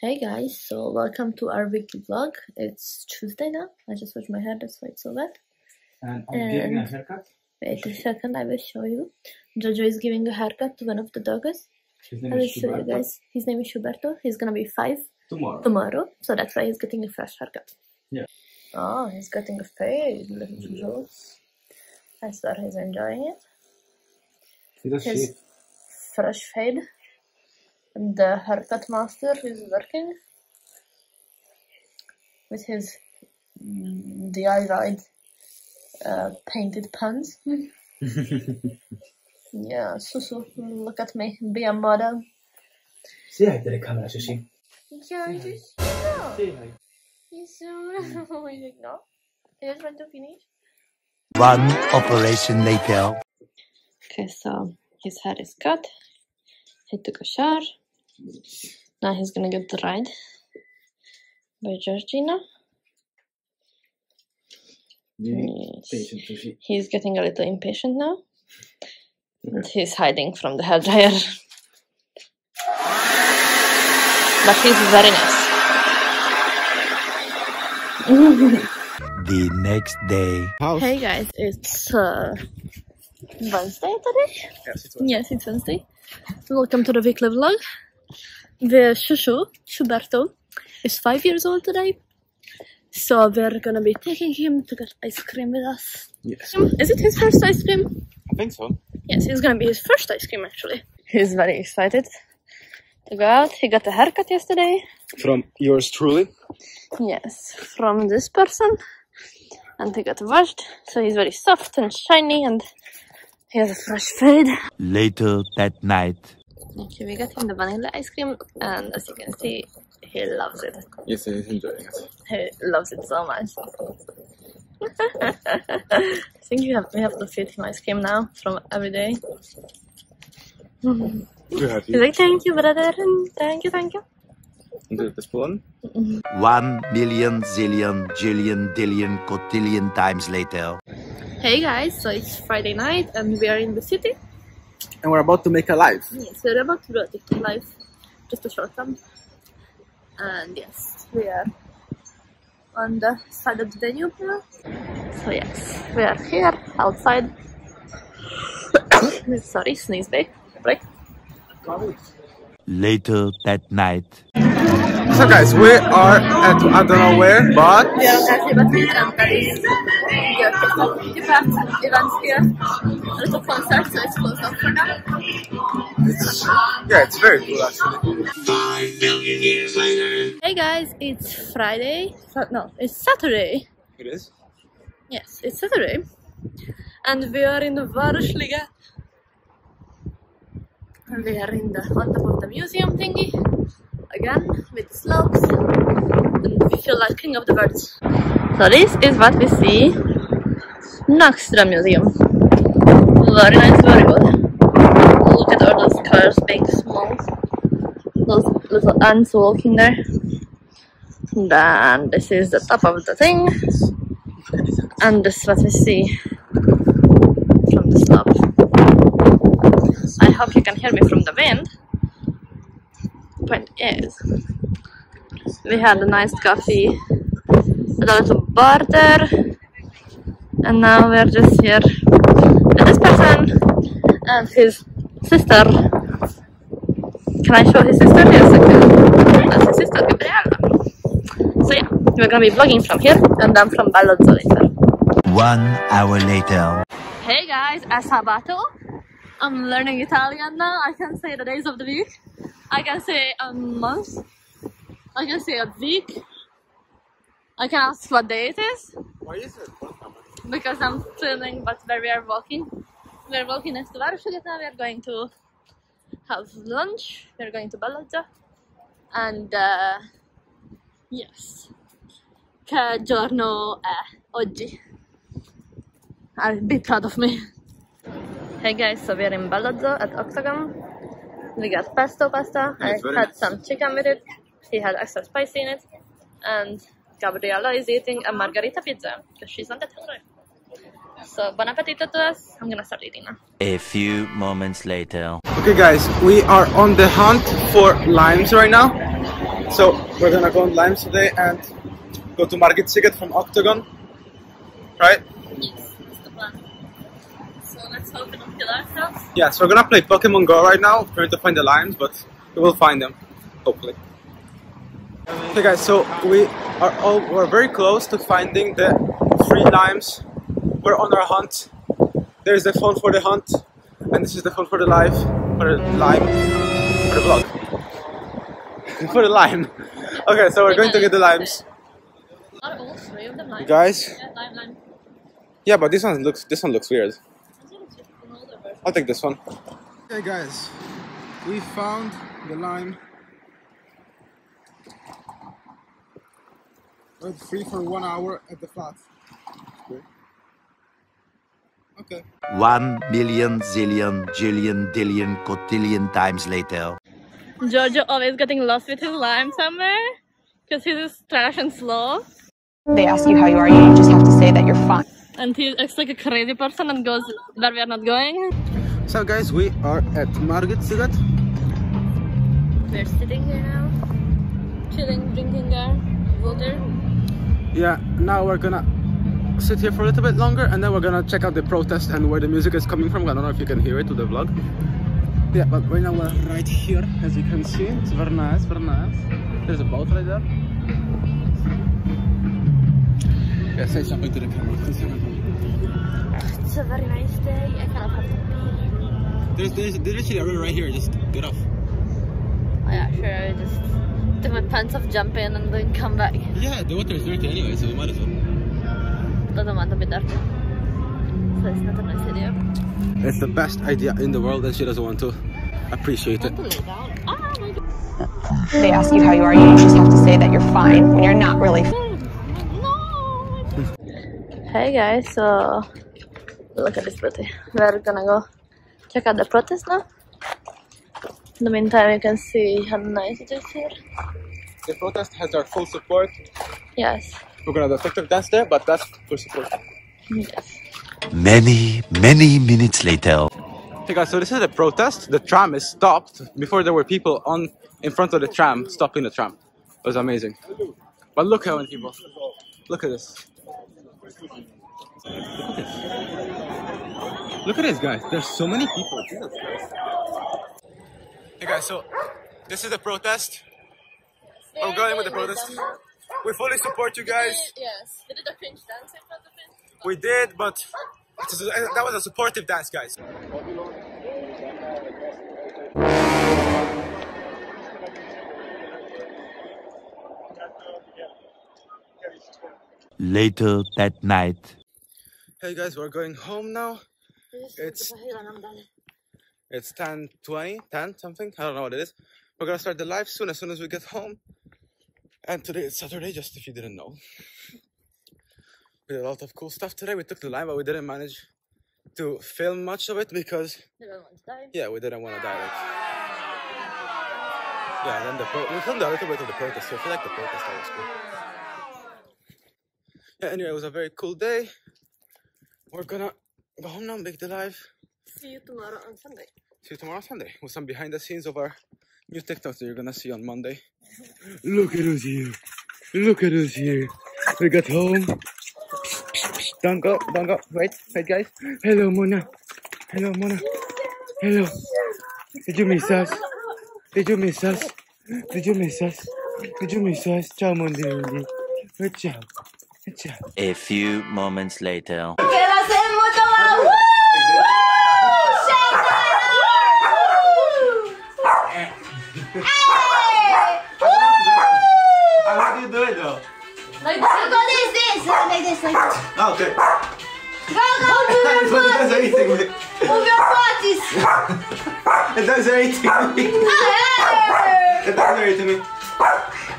Hey guys, so welcome to our weekly vlog. It's Tuesday now. I just washed my hair, that's why it's so wet. And I'm giving a haircut. Wait a second, I will show you. Jojo is giving a haircut to one of the dogs. His name I will is show you guys. His name is Schuberto. He's gonna be five Tomorrow. tomorrow, so that's why he's getting a fresh haircut. Yeah. Oh, he's getting a fade, little Jojo. I swear he's enjoying it. He does His shit. fresh fade. And the haircut master is working with his mm, DIY uh, painted pants. yeah, Susu, look at me, be a model. Say hi to the camera, Sushi. Yeah, I just know. He's so I didn't know. I just want to finish. One operation later. Okay, so his hair is cut. He took a shower. Now he's gonna get dried by Georgina. Yes. Patient, He's getting a little impatient now. And he's hiding from the hairdryer. But he's very nice. The next day. hey guys, it's uh, Wednesday today? Yes, it's Yes, it's Wednesday. Welcome to the weekly vlog. The Shushu, Schuberto, is five years old today. So we're gonna be taking him to get ice cream with us. Yes. Hmm, is it his first ice cream? I think so. Yes, it's gonna be his first ice cream actually. He's very excited to go out. He got a haircut yesterday. From yours truly. Yes, from this person. And he got washed, so he's very soft and shiny and he has a fresh fade. Later that night. Okay, we got him the vanilla ice cream and as you can see, he loves it. Yes, he's enjoying it. He loves it so much. I think we have we have to feed him ice cream now from every day. He's like, thank you, brother, and thank you, thank you. Do this one. One million zillion jillion dillion cotillion times later. Hey guys, so it's Friday night and we are in the city. And we're about to make a live. Yes, we're about to do a TikTok live, just a short one. And yes, we are on the side of the Danube now. So yes, we are here outside. Sorry, sneeze break. break. Later that night. So guys, we are at I don't know where, but We are at Liberty and that is the TikTok event, event here. A little concert, so it's closed off for now. it's, yeah, it's very cool actually. Hey guys, it's Friday. No, it's Saturday. It is. Yes, it's Saturday. And we are in the Varusliga. And we are in the on top of the museum thingy. Again, with slopes. And we feel like king of the birds. So this is what we see the museum. Very nice, very good. Look at all those cars, big, small. Those little ants walking there. Then this is the top of the thing. And this let me see from the slope. I hope you can hear me from the wind. Point is, we had a nice coffee with a little bar there, and now we're just here with this person and his sister. Can I show his sister? Yes, I can. That's his sister, Gabriella. So yeah, we're gonna be vlogging from here and then from Ballazzo later. One hour later. Hey guys, è sabato. I'm learning Italian now. I can say the days of the week. I can say a month. I can say a week. I can ask what day it is Why is it? Because I'm filming, but where we are walking. We're walking next to Varusligata. We're going to have lunch. We're going to Ballazza. And uh, yes, che giorno è oggi? I'll be proud of me. Hey guys, so we're in Ballazzo at Octagon. We got pesto pasta. I had nice. some chicken with it. He had extra spicy in it. And Gabriella is eating a margarita pizza because she's on the hungry. So bon appetito to us. I'm gonna start eating now. A few moments later. Okay guys, we are on the hunt for limes right now. So we're gonna go on limes today and go to Margit Sziget from Octagon. Right? Yes, that's the plan. So let's hope we don't kill ourselves. Yeah, so we're gonna play Pokemon Go right now, trying to find the limes, but we will find them, hopefully. Okay guys, so we are all we're very close to finding the three limes. We're on our hunt. There's the phone for the hunt, and this is the phone for the live for the lime for the vlog. for the lime. Okay, so we're going to get the limes. Are all three of them lime? Guys. Yeah, lime, lime. Yeah, but this one looks this one looks weird. I think it's just an older version. I'll take this one. Hey guys, we found the lime. We're free for one hour at the flat. Okay. One million zillion jillion dillion cotillion times later. Giorgio always getting lost with his lime somewhere because he's just trash and slow. They ask you how you are, you just have to say that you're fine. And he acts like a crazy person and goes where we are not going. So guys, we are at Margit Sziget. We're sitting here now, chilling, drinking our water. Yeah, now we're gonna sit here for a little bit longer and then we're gonna check out the protest and where the music is coming from. I don't know if you can hear it to the vlog. Yeah, but right now we're right here, as you can see. It's very nice, very nice. There's a boat right there. Yeah, say something to the camera. It's a very nice day. I kind of have to pee. There's, there's, there's literally a river right here. Just get off. Oh, yeah, sure. I just do my pants off, jump in, and then come back. Yeah, the water is dirty anyway, so we might as well. Doesn't want to be dirty. So it's not a nice idea. It's the best idea in the world and she doesn't want to appreciate it. To lay down. My God. They ask you how you are, you just have to say that you're fine when you're not really. No. hey guys, so look at this beauty. We're gonna go check out the protest now. In the meantime, you can see how nice it is here. The protest has our full support. Yes. We're gonna do a TikTok dance there, but that's full support. Yes. Many, many minutes later. Hey guys, so this is the protest. The tram is stopped. Before there were people on in front of the tram, stopping the tram. It was amazing. But look how many people. Look at this. Look at this, guys. There's so many people. Jesus Christ. Hey guys, so this is the protest. Oh, I'm going with the protest. We fully support you guys. Yes. We did a cringe dance in front of it. We did, but it uh, that was a supportive dance, guys. Later that night. Hey guys, we're going home now. It's it's 10 20, 10 something. I don't know what it is. We're gonna start the live soon as soon as we get home. And today is Saturday, just if you didn't know. We did a lot of cool stuff today. We took the live, but we didn't manage to film much of it because yeah, we didn't want to die. Like, yeah, then the pro- we filmed a little bit of the protest. So I feel like the protest that was cool. Yeah, anyway, it was a very cool day. We're gonna go home now, and make the live. See you tomorrow on Sunday. See you tomorrow Sunday with some behind the scenes of our new TikToks that you're gonna see on Monday. Look at us here. Look at us here. We got home. Don't go, don't go. Wait, wait guys. Hello Mona. Hello Mona. Hello. Did you miss us? Did you miss us? Did you miss us? Did you miss us? Ciao Mondi. Good job. Good job. A few moments later. How do you do it though? Like Go this, this, like this, like this. Oh, okay. Go, go, move your But it does body. anything with Move your bodies. It does anything with me. Ah, it does anything with me.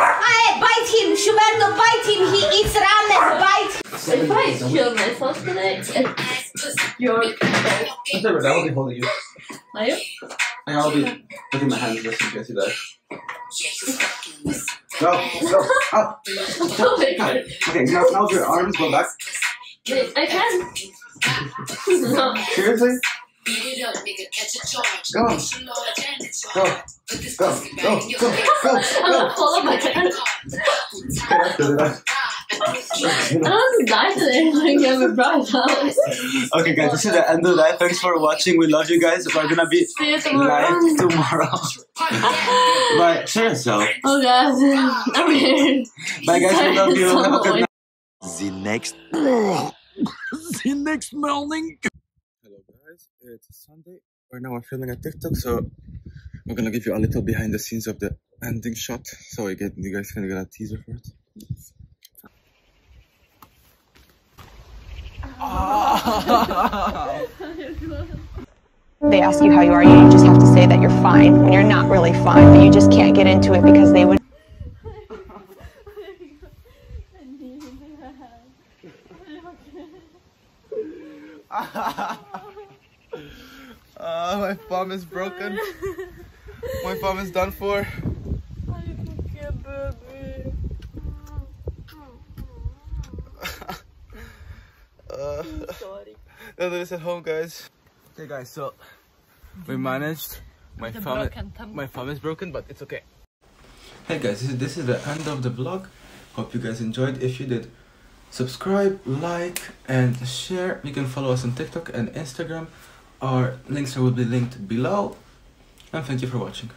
hey, bite him. Schuberto, bite him. He eats ramen. Bite. if I kill myself today, it's your. That's alright, I will be holding you. Are you? I'll be putting my hands just in case you die. Go, go, up. Oh my god. Okay, now, now your arms go back. Wait, I can. no. Seriously? Beat it up, nigga, catch a charge. Go. Extra large and it's Go. hard. Put this Go, pussy go, right in your go, face. go, I'm follow my hand. And I'm dying today. Like, I'm a bright. Okay, guys, this is the end of that. Thanks for watching. We love you guys. We're gonna be See you tomorrow. live tomorrow. Bye. Show yourself. Oh god, I'm here. Bye, guys. We love you. Have a good night. The next. the next morning. Hello, guys. It's Sunday. Right now, I'm filming a TikTok, so we're gonna give you a little behind the scenes of the ending shot, so you get you guys can get a teaser for it. They ask you how you are, you just have to say that you're fine when you're not really fine, but you just can't get into it because they would. Uh, my thumb is broken. my thumb is done for. I'll do this at home, guys. Okay, guys, so we managed. My thumb, thumb. my thumb is broken, but it's okay. Hey guys, this is, this is the end of the vlog. Hope you guys enjoyed. If you did, subscribe, like, and share. You can follow us on TikTok and Instagram. Our links will be linked below. And thank you for watching.